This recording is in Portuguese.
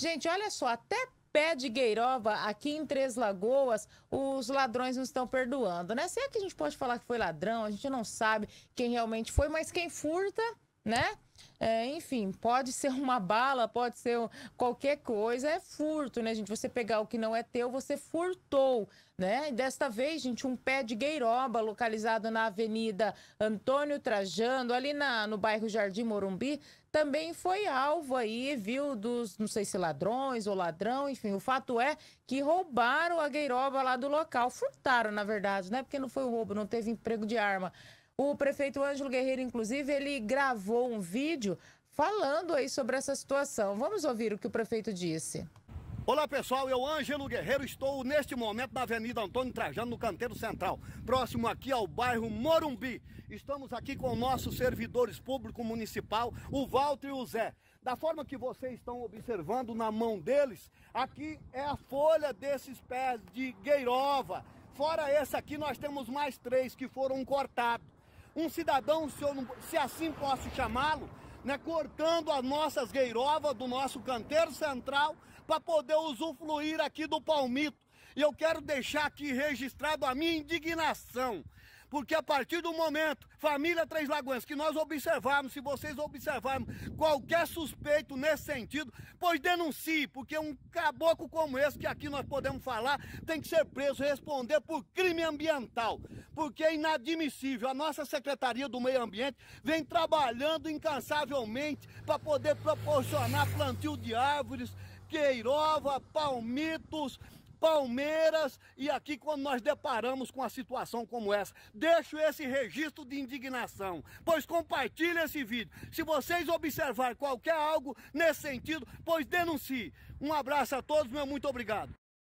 Gente, olha só, até pé de gueiroba aqui em Três Lagoas, os ladrões não estão perdoando, né? Se é que a gente pode falar que foi ladrão, a gente não sabe quem realmente foi, mas quem furta, né? É, enfim, pode ser uma bala, pode ser qualquer coisa, é furto, né, gente? Você pegar o que não é teu, você furtou, né? E desta vez, gente, um pé de gueiroba localizado na Avenida Antônio Trajano, ali na, no bairro Jardim Morumbi, também foi alvo aí, viu, dos, não sei se ladrões ou ladrão, enfim, o fato é que roubaram a gueiroba lá do local, furtaram, na verdade, né? Porque não foi roubo, não teve emprego de arma. O prefeito Ângelo Guerreiro, inclusive, ele gravou um vídeo falando aí sobre essa situação. Vamos ouvir o que o prefeito disse. Olá pessoal, eu Ângelo Guerreiro estou neste momento na Avenida Antônio Trajano, no Canteiro Central, próximo aqui ao bairro Morumbi. Estamos aqui com nossos servidores públicos municipal, o Walter e o Zé. Da forma que vocês estão observando na mão deles, aqui é a folha desses pés de gueirova. Fora esse aqui, nós temos mais três que foram cortados um cidadão, se, não, se assim posso chamá-lo, né, cortando as nossas gueirovas do nosso canteiro central para poder usufruir aqui do palmito. E eu quero deixar aqui registrado a minha indignação porque a partir do momento, família Três Lagoas, que nós observarmos, se vocês observarem qualquer suspeito nesse sentido, pois denuncie, porque um caboclo como esse, que aqui nós podemos falar, tem que ser preso, responder por crime ambiental, porque é inadmissível. A nossa Secretaria do Meio Ambiente vem trabalhando incansavelmente para poder proporcionar plantio de árvores, queirova, palmitos, Palmeiras e aqui quando nós deparamos com a situação como essa. Deixo esse registro de indignação, pois compartilhe esse vídeo. Se vocês observarem qualquer algo nesse sentido, pois denuncie. Um abraço a todos, meu muito obrigado.